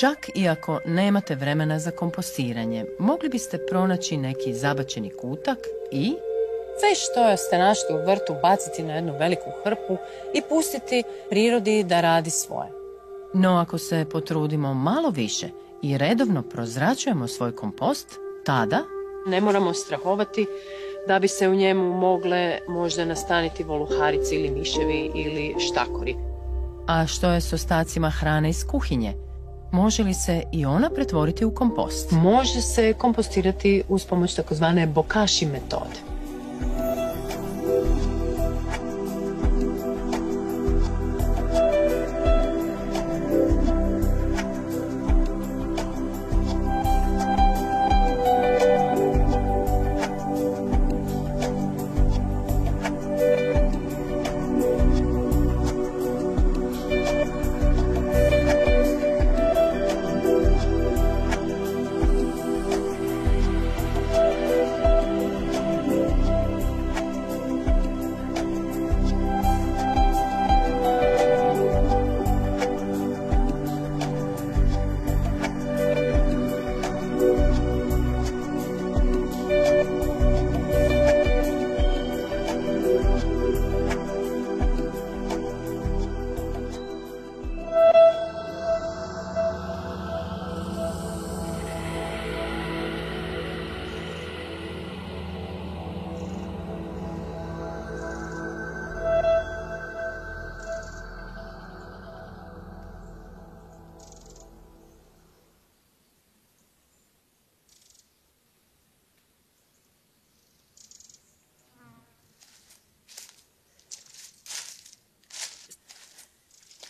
Čak i ako nemate vremena za kompostiranje, mogli biste pronaći neki zabačeni kutak i sve što ste našli u vrtu baciti na jednu veliku hrpu i pustiti prirodi da radi svoje. No ako se potrudimo malo više i redovno prozračujemo svoj kompost, tada ne moramo strahovati da bi se u njemu mogle možda nastaniti voluharice ili miševi ili štakori. A što je s ostacima hrane iz kuhinje? Može li se i ona pretvoriti u kompost? Može se kompostirati uz pomoć takozvane bokaši metode.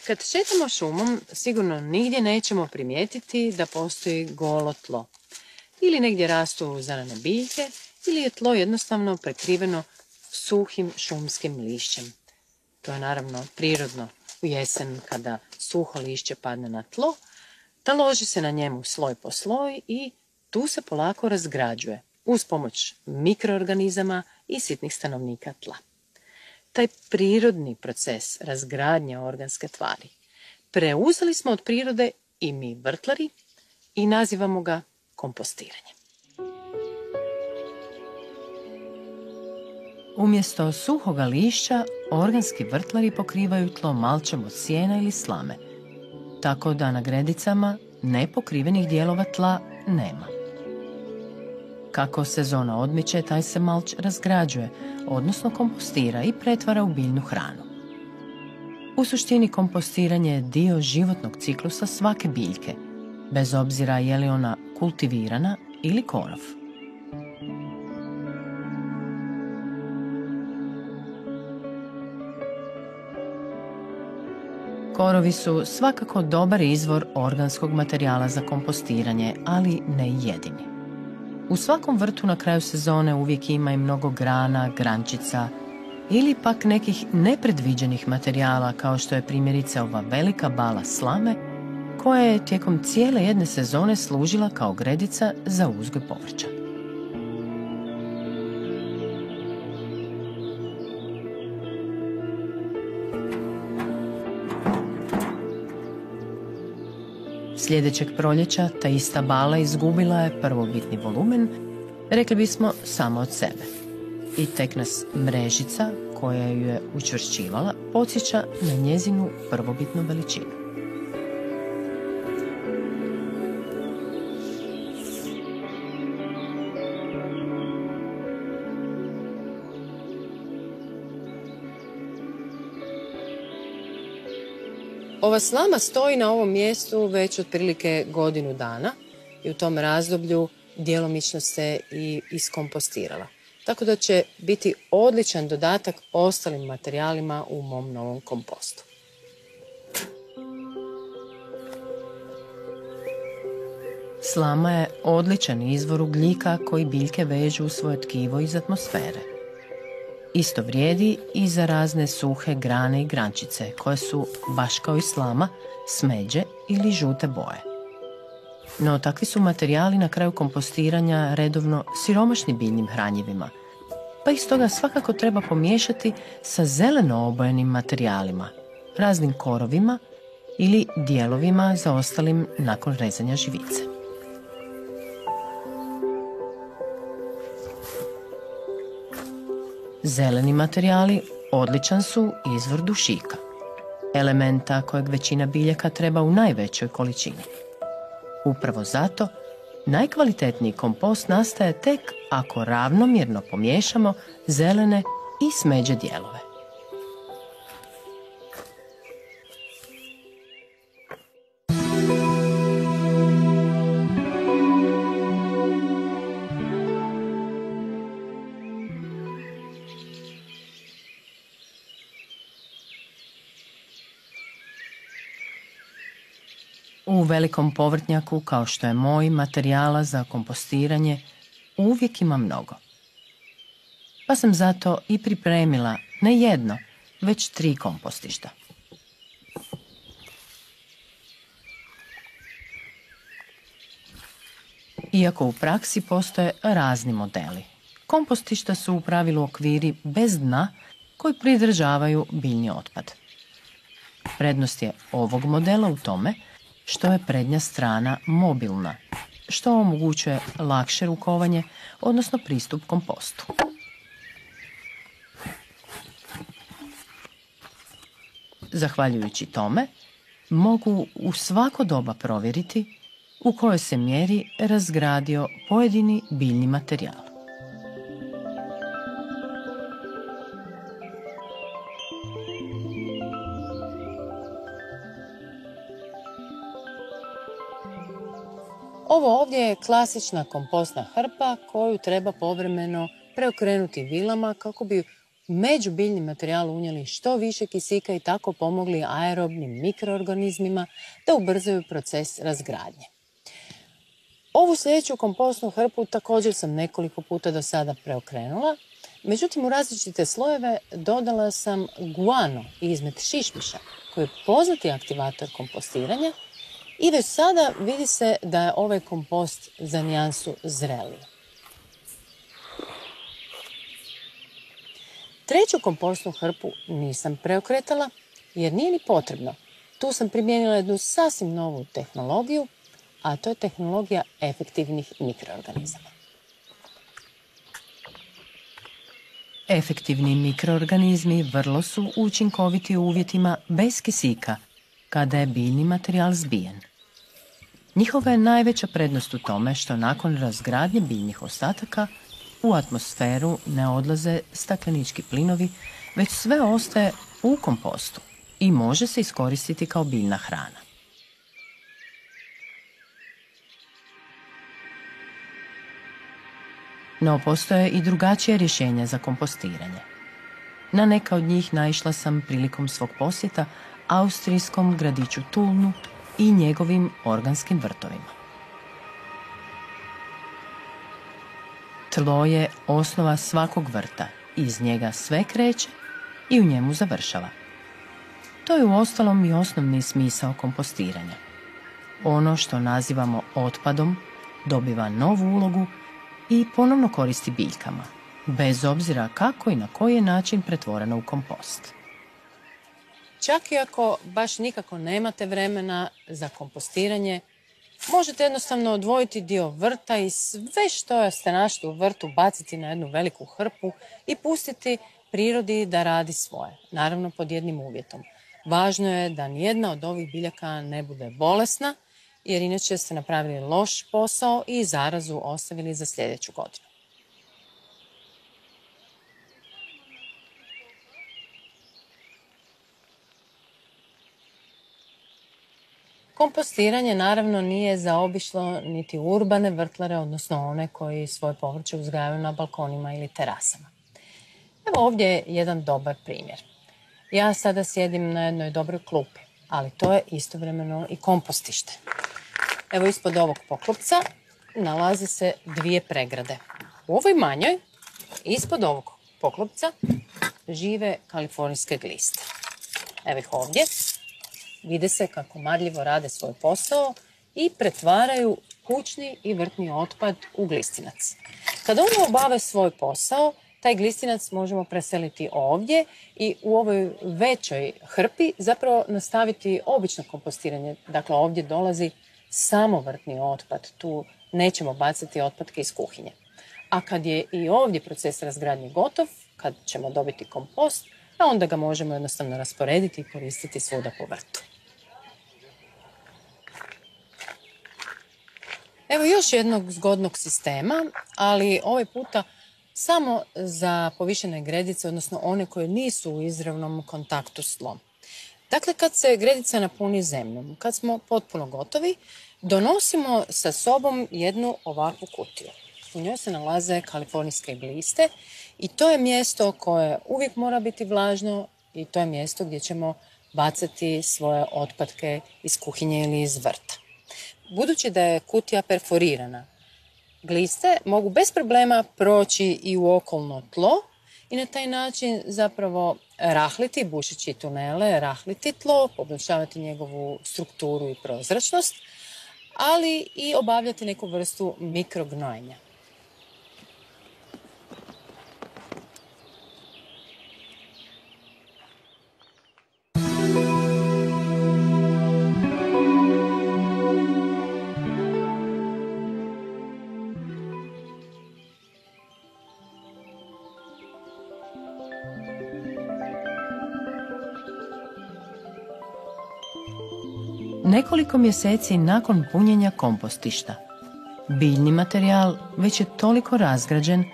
Kad šetamo šumom, sigurno nigdje nećemo primijetiti da postoji golo tlo. Ili negdje rastu zelene biljke, ili je tlo jednostavno prekriveno suhim šumskim lišćem. To je naravno prirodno u jesen kada suho lišće padne na tlo, taloži se na njemu sloj po sloj i tu se polako razgrađuje uz pomoć mikroorganizama i sitnih stanovnika tla taj prirodni proces razgradnje organske tvari preuzeli smo od prirode i mi vrtlari i nazivamo ga kompostiranje. Umjesto suhoga lišća, organski vrtlari pokrivaju tlo malčom od sjena ili slame, tako da na gredicama nepokrivenih dijelova tla nema. Kako sezona odmiče, taj se malč razgrađuje, odnosno kompostira i pretvara u biljnu hranu. U suštini kompostiranje je dio životnog ciklusa svake biljke, bez obzira je li ona kultivirana ili korov. Korovi su svakako dobar izvor organskog materijala za kompostiranje, ali ne jedini. U svakom vrtu na kraju sezone uvijek ima i mnogo grana, grančica ili pak nekih nepredviđenih materijala kao što je primjerice ova velika bala slame koja je tijekom cijele jedne sezone služila kao gredica za uzgoj povrća. Sljedećeg proljeća ta ista bala izgubila je prvobitni volumen, rekli bismo samo od sebe. I tek nas mrežica koja ju je učvršćivala podsjeća na njezinu prvobitnu veličinu. Ova slama stoji na ovom mjestu već otprilike godinu dana i u tom razdoblju djelomično se i iskompostirala. Tako da će biti odličan dodatak ostalim materijalima u mom novom kompostu. Slama je odličan izvor ugljika koji biljke vežu u svoje tkivo iz atmosfere. Isto vrijedi i za razne suhe grane i grančice koje su, baš kao i slama, smeđe ili žute boje. No takvi su materijali na kraju kompostiranja redovno siromašni biljnim hranjivima, pa ih stoga svakako treba pomiješati sa zeleno obojenim materijalima, raznim korovima ili dijelovima zaostalim nakon rezanja živice. Zeleni materijali odličan su izvor dušika, elementa kojeg većina biljaka treba u najvećoj količini. Upravo zato najkvalitetniji kompost nastaje tek ako ravnomjerno pomiješamo zelene i smeđe dijelove. Velikom povrtnjaku kao što je moj materijala za kompostiranje uvijek ima mnogo. Pa sam zato i pripremila ne jedno, već tri kompostišta. Iako u praksi postoje razni modeli. Kompostišta su u pravilu okviri bez dna koji pridržavaju biljni otpad. Prednost je ovog modela u tome što je prednja strana mobilna, što omogućuje lakše rukovanje, odnosno pristup kompostu. Zahvaljujući tome, mogu u svako doba provjeriti u kojoj se mjeri razgradio pojedini biljni materijal. Ovo ovdje je klasična kompostna hrpa koju treba povremeno preokrenuti vilama kako bi među biljni materijal unijeli što više kisika i tako pomogli aerobnim mikroorganizmima da ubrzaju proces razgradnje. Ovu sljedeću kompostnu hrpu također sam nekoliko puta do sada preokrenula, međutim u različite slojeve dodala sam guano izmet šišmiša koji je poznati aktivator kompostiranja i već sada vidi se da je ovaj kompost za nijansu zreliji. Treću kompostnu hrpu nisam preokretala jer nije ni potrebno. Tu sam primijenila jednu sasvim novu tehnologiju, a to je tehnologija efektivnih mikroorganizama. Efektivni mikroorganizmi vrlo su učinkoviti u uvjetima bez kisika – kada je biljni materijal zbijen. Njihova je najveća prednost u tome što nakon razgradnje biljnih ostataka u atmosferu ne odlaze staklenički plinovi, već sve ostaje u kompostu i može se iskoristiti kao biljna hrana. No, postoje i drugačije rješenja za kompostiranje. Na neka od njih naišla sam prilikom svog posjeta, austrijskom gradiću Tulnu i njegovim organskim vrtovima. Tlo je osnova svakog vrta, iz njega sve kreće i u njemu završava. To je u ostalom i osnovni smisao kompostiranja. Ono što nazivamo otpadom dobiva novu ulogu i ponovno koristi biljkama, bez obzira kako i na koji je način pretvoreno u kompost. Čak i ako baš nikako nemate vremena za kompostiranje, možete jednostavno odvojiti dio vrta i sve što ste našli u vrtu baciti na jednu veliku hrpu i pustiti prirodi da radi svoje, naravno pod jednim uvjetom. Važno je da nijedna od ovih biljaka ne bude bolesna, jer inače ste napravili loš posao i zarazu ostavili za sljedeću godinu. Kompostiranje naravno nije zaobišlo niti urbane vrtlare, odnosno one koji svoje povrće uzgajaju na balkonima ili terasama. Evo ovdje je jedan dobar primjer. Ja sada sjedim na jednoj dobroj klupi, ali to je istovremeno i kompostište. Evo ispod ovog poklopca nalaze se dvije pregrade. U ovoj manjoj, ispod ovog poklopca, žive kalifornijske gliste. Evo ih ovdje vide se kako marljivo rade svoj posao i pretvaraju kućni i vrtni otpad u glistinac. Kad oni obave svoj posao, taj glistinac možemo preseliti ovdje i u ovoj većoj hrpi zapravo nastaviti obično kompostiranje. Dakle, ovdje dolazi samo vrtni otpad, tu nećemo baciti otpadke iz kuhinje. A kad je i ovdje proces razgradnje gotov, kad ćemo dobiti kompost, a onda ga možemo jednostavno rasporediti i koristiti svuda po vrtu. Evo još jednog zgodnog sistema, ali ovaj puta samo za povišene gredice, odnosno one koje nisu u izravnom kontaktu s tlom. Dakle, kad se gredica napuni zemljom, kad smo potpuno gotovi, donosimo sa sobom jednu ovakvu kutiju. U njoj se nalaze kalifornijske gliste i to je mjesto koje uvijek mora biti vlažno i to je mjesto gdje ćemo bacati svoje otpadke iz kuhinje ili iz vrta. Budući da je kutija perforirana, gliste mogu bez problema proći i u okolno tlo i na taj način zapravo rahliti, bušeći tunele, rahliti tlo, poboljšavati njegovu strukturu i prozračnost, ali i obavljati neku vrstu mikrognojenja. Nekoliko mjeseci nakon punjenja kompostišta, biljni materijal već je toliko razgrađen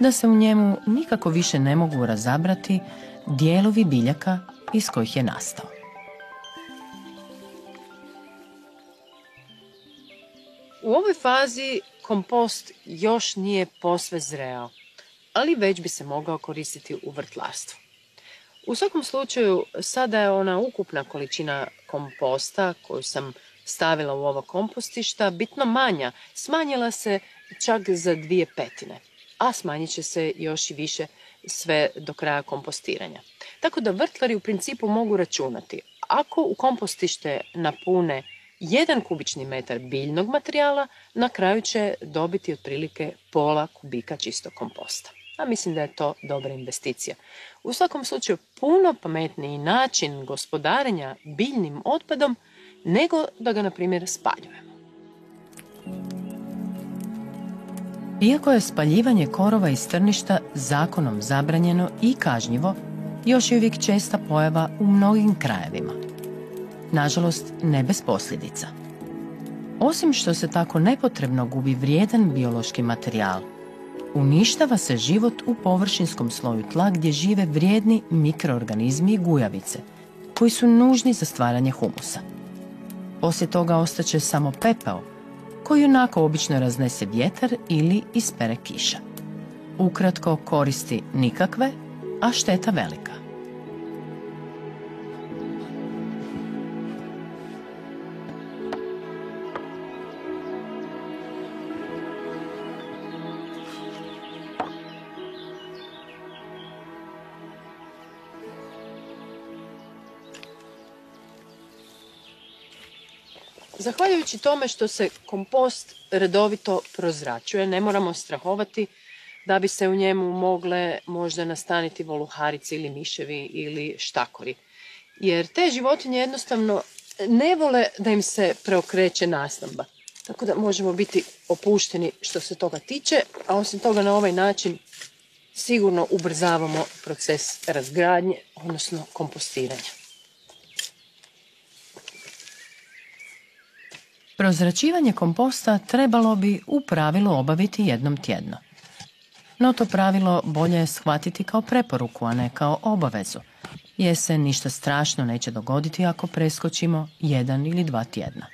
da se u njemu nikako više ne mogu razabrati dijelovi biljaka iz kojih je nastao. U ovoj fazi kompost još nije posve zreo, ali već bi se mogao koristiti u vrtlarstvu. U svakom slučaju, sada je ona ukupna količina komposta koju sam stavila u ova kompostišta bitno manja. Smanjila se čak za dvije petine, a smanjit će se još i više sve do kraja kompostiranja. Tako da vrtlari u principu mogu računati. Ako u kompostište napune jedan kubični metar biljnog materijala, na kraju će dobiti otprilike pola kubika čistog komposta a mislim da je to dobra investicija. U svakom slučaju puno pametniji način gospodarenja biljnim otpadom nego da ga, na primjer, spaljujemo. Iako je spaljivanje korova i strništa zakonom zabranjeno i kažnjivo, još je uvijek česta pojava u mnogim krajevima. Nažalost, ne bez posljedica. Osim što se tako nepotrebno gubi vrijedan biološki materijal, uništava se život u površinskom sloju tla gdje žive vrijedni mikroorganizmi i gujavice, koji su nužni za stvaranje humusa. Poslije toga ostaće samo pepeo, koji onako obično raznese vjetar ili ispere kiša. Ukratko koristi nikakve, a šteta velika. Zahvaljujući tome što se kompost redovito prozračuje, ne moramo strahovati da bi se u njemu mogle možda nastaniti voluharice ili miševi ili štakori. Jer te životinje jednostavno ne vole da im se preokreće nasnamba. Tako da možemo biti opušteni što se toga tiče, a osim toga na ovaj način sigurno ubrzavamo proces razgradnje, odnosno kompostiranja. Prozračivanje komposta trebalo bi u pravilu obaviti jednom tjedno. No to pravilo bolje je shvatiti kao preporuku, a ne kao obavezu, jer se ništa strašno neće dogoditi ako preskočimo jedan ili dva tjedna.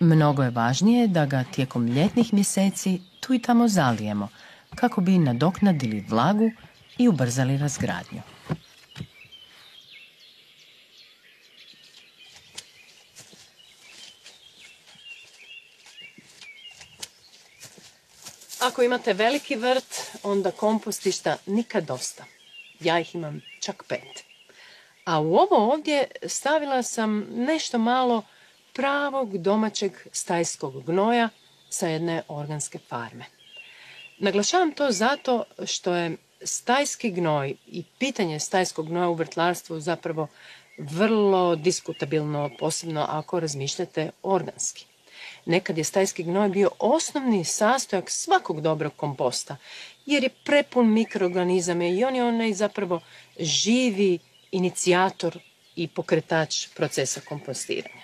Mnogo je važnije da ga tijekom ljetnih mjeseci tu i tamo zalijemo, kako bi nadoknadili vlagu i ubrzali razgradnju. Ako imate veliki vrt, onda kompostišta nikad dosta. Ja ih imam čak pet. A u ovo ovdje stavila sam nešto malo pravog domaćeg stajskog gnoja sa jedne organske farme. Naglašavam to zato što je stajski gnoj i pitanje stajskog gnoja u vrtlarstvu zapravo vrlo diskutabilno, posebno ako razmišljate organski. Nekad je stajski gnoj bio osnovni sastojak svakog dobrog komposta, jer je prepun mikroorganizama i on je onaj zapravo živi inicijator i pokretač procesa kompostiranja.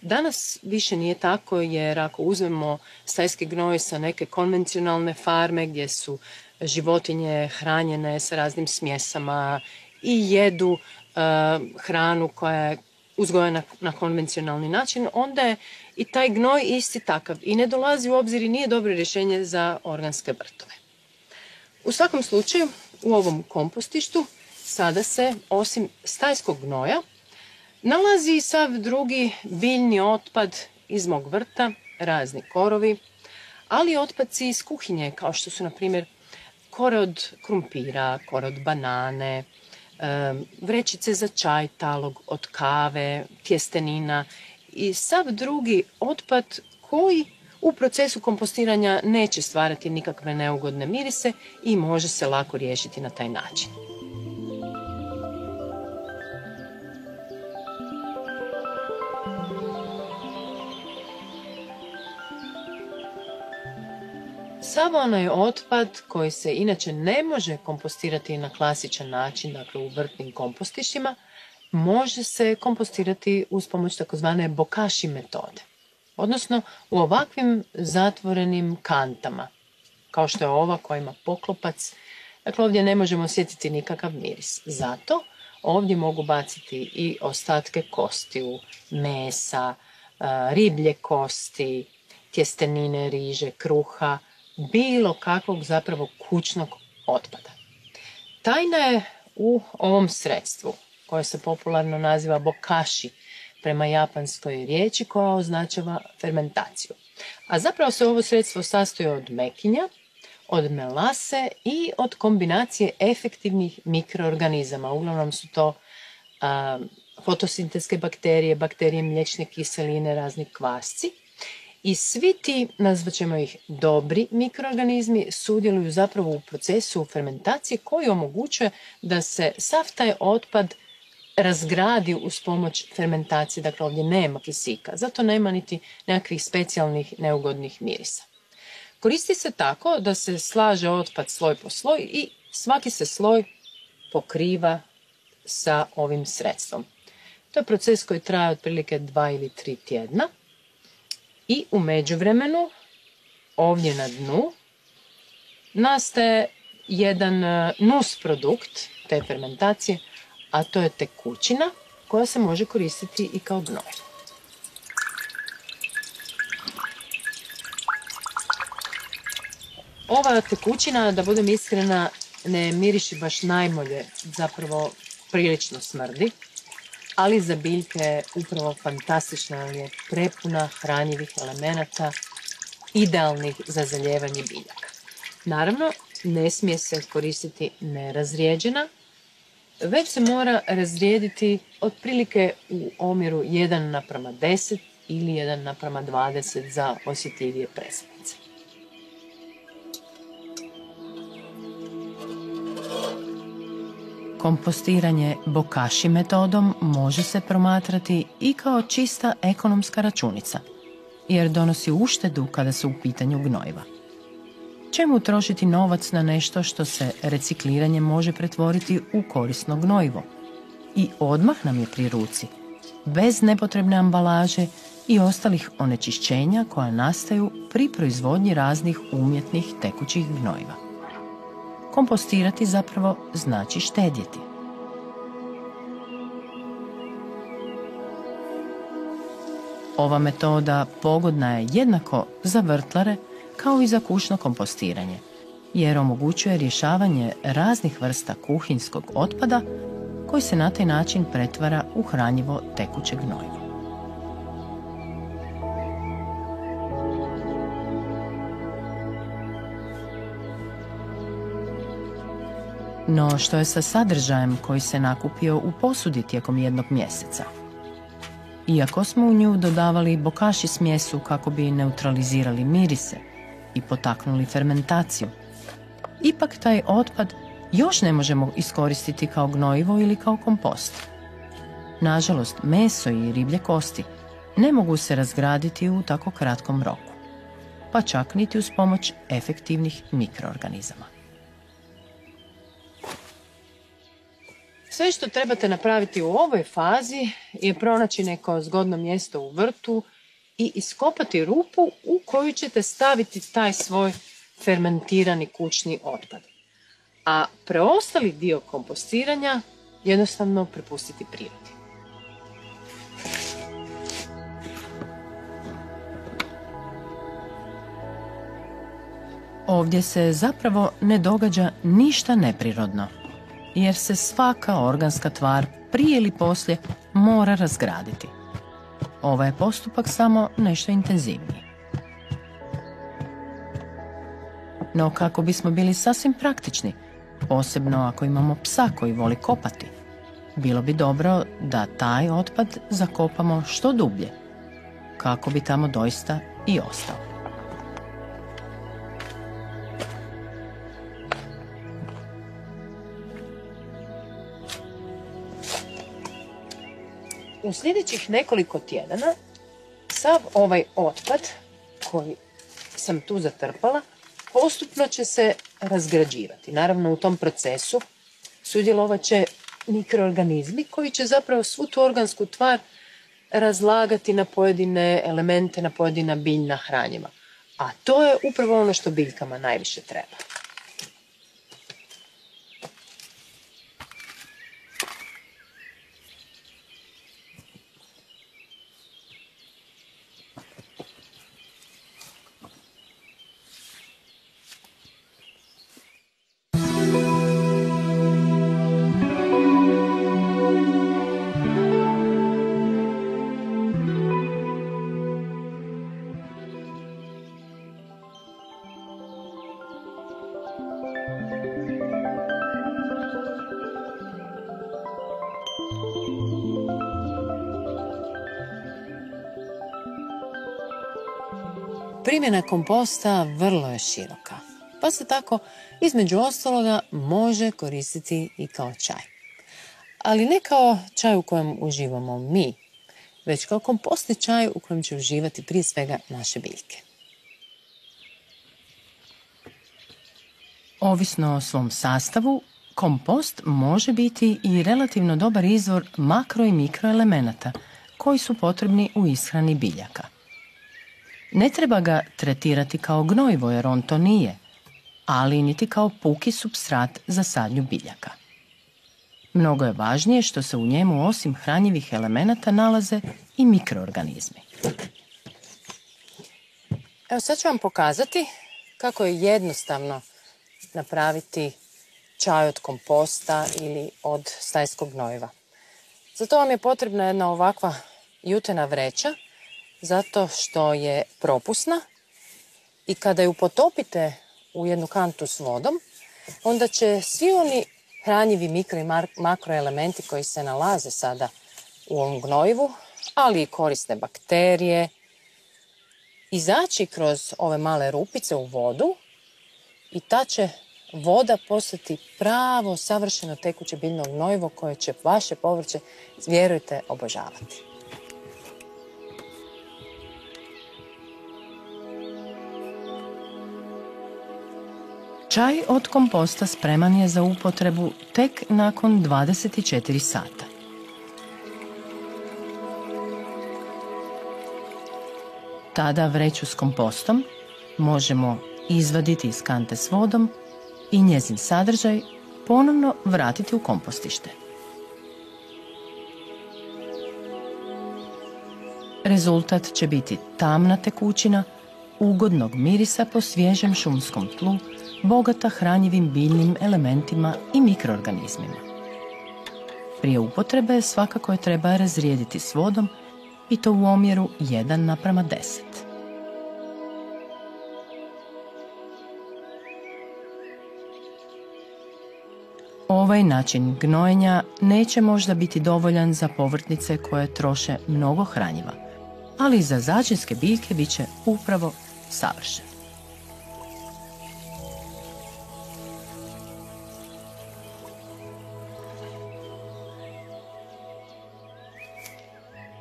Danas više nije tako jer ako uzmemo stajski gnoj sa neke konvencionalne farme gdje su životinje hranjene sa raznim smjesama i jedu e, hranu koja je uzgojena na konvencionalni način, onda je i taj gnoj isti takav i ne dolazi u obzir i nije dobro rješenje za organske vrtove. U svakom slučaju, u ovom kompostištu sada se, osim stajskog gnoja, nalazi i sav drugi biljni otpad iz mog vrta, razni korovi, ali i otpadci iz kuhinje, kao što su, na primjer, kore od krumpira, kore od banane, vrećice za čaj talog od kave, tjestenina i sav drugi otpad koji u procesu kompostiranja neće stvarati nikakve neugodne mirise i može se lako riješiti na taj način. Sav onaj otpad koji se inače ne može kompostirati na klasičan način, dakle u vrtnim kompostištima, može se kompostirati uz pomoć takozvane bokaši metode. Odnosno u ovakvim zatvorenim kantama, kao što je ova koja ima poklopac. Dakle, ovdje ne možemo osjetiti nikakav miris. Zato ovdje mogu baciti i ostatke kostiju, mesa, riblje kosti, tjestenine, riže, kruha, bilo kakvog zapravo kućnog otpada. Tajna je u ovom sredstvu koje se popularno naziva bokashi prema japanskoj riječi koja označava fermentaciju. A zapravo se ovo sredstvo sastoji od mekinja, od melase i od kombinacije efektivnih mikroorganizama. Uglavnom su to fotosintetske bakterije, bakterije mliječne kiseline, razni kvasci i svi ti, nazvat ćemo ih dobri mikroorganizmi, sudjeluju zapravo u procesu fermentacije koji omogućuje da se sav taj otpad razgradi uz pomoć fermentacije, dakle ovdje nema kisika, zato nema niti nekakvih specijalnih neugodnih mirisa. Koristi se tako da se slaže otpad sloj po sloj i svaki se sloj pokriva sa ovim sredstvom. To je proces koji traje otprilike dva ili tri tjedna. I u međuvremenu, ovdje na dnu, nastaje jedan e, nus produkt te fermentacije, a to je tekućina koja se može koristiti i kao gnoj. Ova tekućina, da budem iskrena, ne miriši baš najbolje, zapravo prilično smrdi ali za biljke je upravo fantastična jer je prepuna hranjivih elemenata idealnih za zaljevanje biljaka. Naravno, ne smije se koristiti nerazrijeđena, već se mora razrijediti otprilike u omjeru 1 naprama 10 ili 1 naprama 20 za osjetljivije presadnice. Kompostiranje bokaši metodom može se promatrati i kao čista ekonomska računica, jer donosi uštedu kada su u pitanju gnojiva. Čemu trošiti novac na nešto što se recikliranje može pretvoriti u korisno gnojivo? I odmah nam je pri ruci, bez nepotrebne ambalaže i ostalih onečišćenja koja nastaju pri proizvodnji raznih umjetnih tekućih gnojiva. Kompostirati zapravo znači štedjeti. Ova metoda pogodna je jednako za vrtlare kao i za kućno kompostiranje, jer omogućuje rješavanje raznih vrsta kuhinskog otpada koji se na taj način pretvara u hranjivo tekuće gnojivo. No što je sa sadržajem koji se nakupio u posudi tijekom jednog mjeseca? Iako smo u nju dodavali bokaši smjesu kako bi neutralizirali mirise i potaknuli fermentaciju, ipak taj otpad još ne možemo iskoristiti kao gnojivo ili kao kompost. Nažalost, meso i riblje kosti ne mogu se razgraditi u tako kratkom roku, pa čak niti uz pomoć efektivnih mikroorganizama. Sve što trebate napraviti u ovoj fazi je pronaći neko zgodno mjesto u vrtu i iskopati rupu u koju ćete staviti taj svoj fermentirani kućni otpad. A preostali dio kompostiranja jednostavno prepustiti prirodi. Ovdje se zapravo ne događa ništa neprirodno, jer se svaka organska tvar prije ili poslije mora razgraditi. Ovaj je postupak samo nešto intenzivniji. No kako bismo bili sasvim praktični, posebno ako imamo psa koji voli kopati, bilo bi dobro da taj otpad zakopamo što dublje, kako bi tamo doista i ostao. U sljedećih nekoliko tjedana sav ovaj otpad koji sam tu zatrpala postupno će se razgrađivati. Naravno u tom procesu sudjelovat će mikroorganizmi koji će zapravo svu tu organsku tvar razlagati na pojedine elemente, na pojedina biljna hranjiva. A to je upravo ono što biljkama najviše treba. Primjena komposta vrlo je široka, pa se tako između ostaloga može koristiti i kao čaj. Ali ne kao čaj u kojem uživamo mi, već kao kompostni čaj u kojem će uživati prije svega naše biljke. Ovisno o svom sastavu, kompost može biti i relativno dobar izvor makro i mikroelemenata koji su potrebni u ishrani biljaka. Ne treba ga tretirati kao gnojivo jer on to nije, ali niti kao puki substrat za sadnju biljaka. Mnogo je važnije što se u njemu osim hranjivih elemenata nalaze i mikroorganizmi. Evo sad ću vam pokazati kako je jednostavno napraviti čaj od komposta ili od stajskog gnojiva. Za to vam je potrebna jedna ovakva jutena vreća zato što je propusna i kada ju potopite u jednu kantu s vodom, onda će svi oni hranjivi mikro i makroelementi koji se nalaze sada u ovom gnojivu, ali i korisne bakterije, izaći kroz ove male rupice u vodu i ta će voda postati pravo, savršeno tekuće biljno gnojivo koje će vaše povrće, vjerujte, obožavati. Čaj od komposta spreman je za upotrebu tek nakon 24 sata. Tada vreću s kompostom možemo izvaditi iz kante s vodom i njezin sadržaj ponovno vratiti u kompostište. Rezultat će biti tamna tekućina, ugodnog mirisa po svježem šumskom tlu bogata hranjivim biljnim elementima i mikroorganizmima. Prije upotrebe svakako je treba razrijediti s vodom i to u omjeru 1 naprama 10. Ovaj način gnojenja neće možda biti dovoljan za povrtnice koje troše mnogo hranjiva, ali za začinske biljke bit će upravo savršen.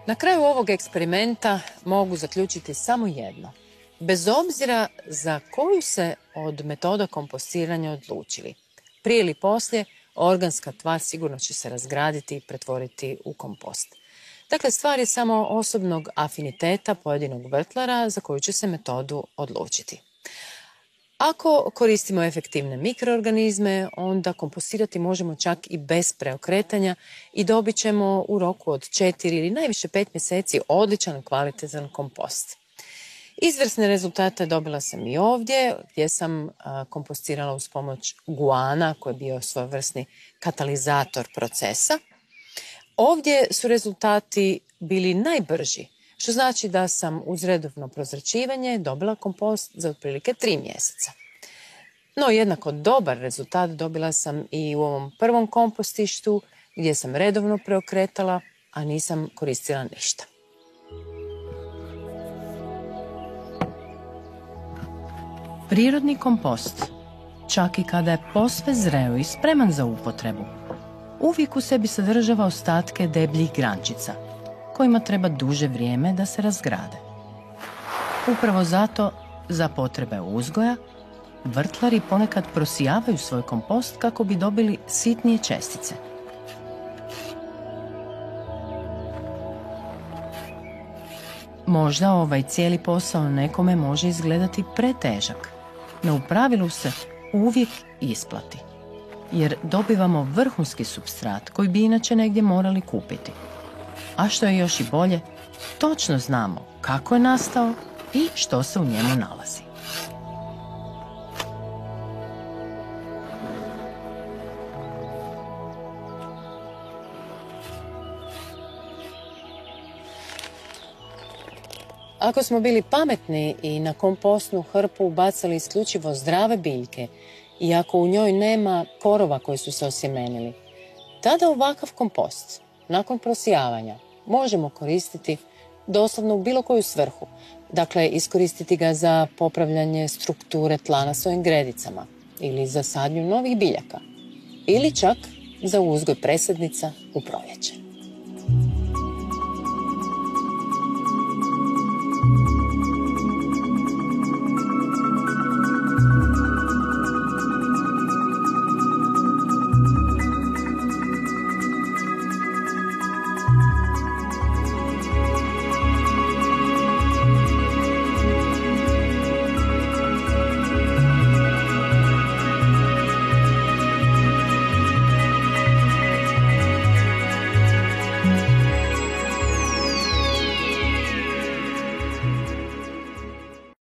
Na kraju ovog eksperimenta mogu zaključiti samo jedno. Bez obzira za koju se od metoda kompostiranja odlučili, prije ili poslije organska tvar sigurno će se razgraditi i pretvoriti u kompost. Dakle, stvar je samo osobnog afiniteta pojedinog vrtlara za koju će se metodu odlučiti. Ako koristimo efektivne mikroorganizme, onda kompostirati možemo čak i bez preokretanja i dobit ćemo u roku od 4 ili najviše 5 mjeseci odličan kvalitetan kompost. Izvrsne rezultate dobila sam i ovdje gdje sam kompostirala uz pomoć guana koji je bio svojevrsni katalizator procesa. Ovdje su rezultati bili najbrži, što znači da sam uz redovno prozračivanje dobila kompost za otprilike tri mjeseca. No, jednako dobar rezultat dobila sam i u ovom prvom kompostištu gdje sam redovno preokretala, a nisam koristila ništa. Prirodni kompost, čak i kada je posve zreo i spreman za upotrebu, uvijek u sebi sadržava ostatke debljih grančica, kojima treba duže vrijeme da se razgrade. Upravo zato, za potrebe uzgoja, vrtlari ponekad prosijavaju svoj kompost kako bi dobili sitnije čestice. Možda ovaj cijeli posao nekome može izgledati pretežak, no u pravilu se uvijek isplati. Jer dobivamo vrhunski substrat koji bi inače negdje morali kupiti. A što je još i bolje, točno znamo kako je nastao i što se u njemu nalazi. Ako smo bili pametni i na kompostnu hrpu bacali isključivo zdrave biljke i ako u njoj nema korova koji su se osjemenili, tada ovakav kompost, nakon prosijavanja, možemo koristiti doslovno u bilo koju svrhu. Dakle, iskoristiti ga za popravljanje strukture tla na svojim gredicama ili za sadnju novih biljaka ili čak za uzgoj presadnica u proljeće.